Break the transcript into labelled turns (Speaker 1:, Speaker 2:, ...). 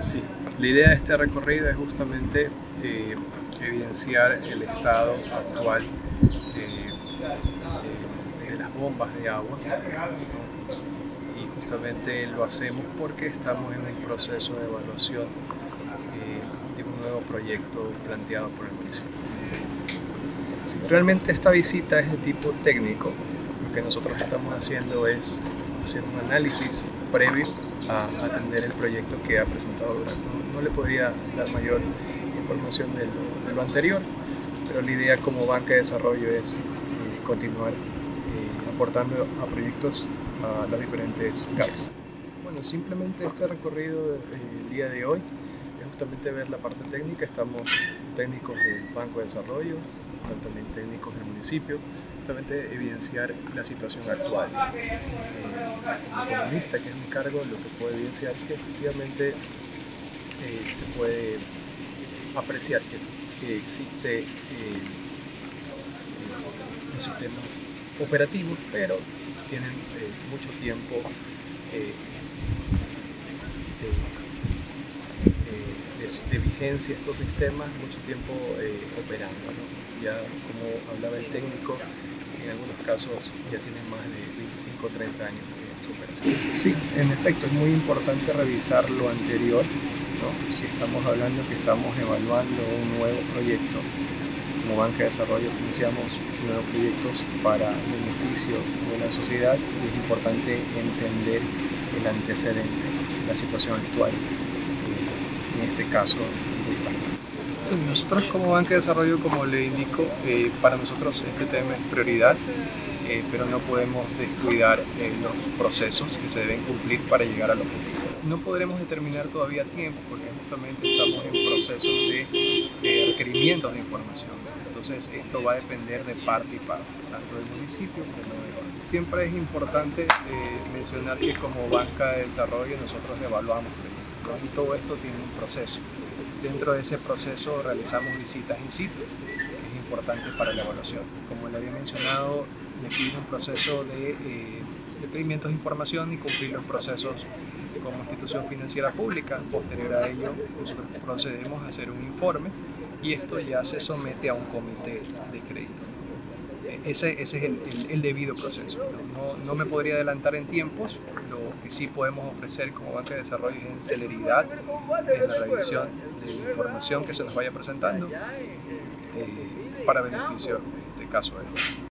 Speaker 1: Sí, la idea de este recorrido es justamente eh, evidenciar el estado actual eh, de, las bombas de agua. Y justamente lo hacemos porque estamos en un proceso de evaluación eh, de un nuevo proyecto planteado por el municipio. Realmente esta visita es de tipo técnico, lo que nosotros estamos haciendo es hacer un análisis previo atender el proyecto que ha presentado Durán. No, le podría dar mayor información de lo, anterior, pero la idea como banca de desarrollo es eh, continuar eh, aportando a proyectos a los diferentes GAIS. Bueno, simplemente este recorrido eh, el día de hoy justamente ver la parte técnica. Estamos técnicos del Banco de Desarrollo, también técnicos del municipio, justamente evidenciar la situación actual. Eh, como economista, que es mi cargo, lo que puedo evidenciar es que efectivamente eh, se puede apreciar que, existe eh, los sistemas operativos, pero tienen mucho tiempo de, vigencia estos sistemas, mucho tiempo operando. Ya como hablaba el técnico, en algunos casos ya tienen más de 25 o 30 años de superación. Sí, en efecto, es muy importante revisar lo anterior. ¿no? Si estamos hablando que estamos evaluando un nuevo proyecto, como banca de desarrollo financiamos nuevos proyectos para beneficio de la sociedad y es importante entender el antecedente, la situación actual, eh, en este caso nosotros como Banca de Desarrollo, como le indico, eh, para nosotros este tema es prioridad, eh, pero no podemos descuidar eh, los procesos que se deben cumplir para llegar al objetivo. No podremos determinar todavía tiempo porque justamente estamos en procesos de requerimientos de información. Entonces esto va a depender de parte y parte, tanto del municipio como del Siempre es importante mencionar que como banca de desarrollo nosotros evaluamos proyectos y todo esto tiene un proceso. Dentro de ese proceso realizamos visitas in situ, que es importante para la evaluación. Como le había mencionado, definir un proceso de, eh, pedimientos de información y cumplir los procesos como institución financiera pública. Posterior a ello, procedemos a hacer un informe y esto ya se somete a un comité de crédito. Ese, ese, es el, debido proceso. ¿no? No, me podría adelantar en tiempos, lo que sí podemos ofrecer como banca de desarrollo es celeridad en la revisión de la información que se nos vaya presentando eh, para beneficio, en este caso, de